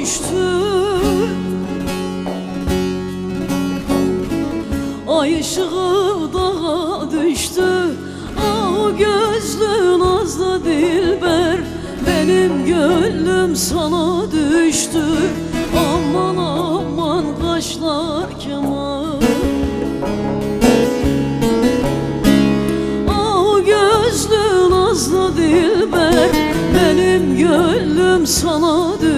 düştü. Ay ışığı dağa düştü. Ah gözlü nazlı dilber. Benim gönlüm sana düştü. Aman aman kaşlar keman Ah gözlü nazlı dilber. Benim gönlüm sana düştü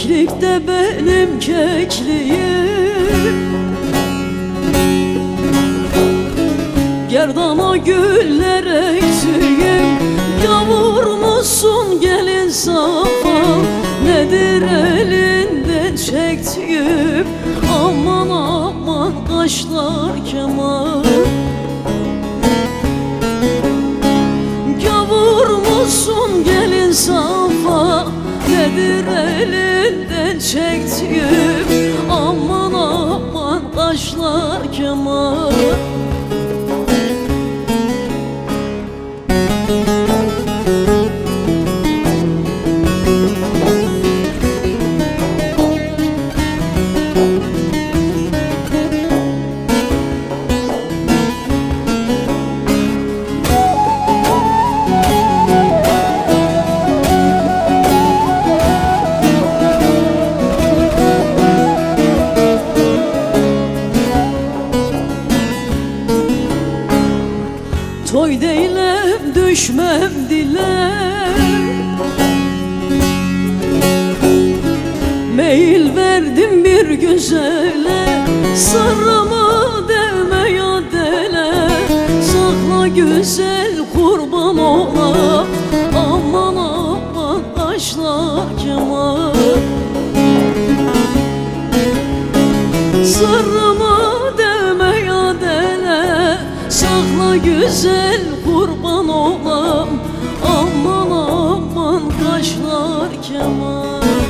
Keklik de benim kekliğim. Gerdana güller ektiğim Yavur gelin safa Nedir elinden çektiğim? Aman aman kaşlar keman Nedir elinden çektiğim Toy değilim düşmem dile Meyil verdim bir güzele Sırrımı deme ya dele. Sakla güzel kurban ola Aman aman kaşla kemal. Sırrımı Güzel kurban olam. Aman aman kaşlar kemal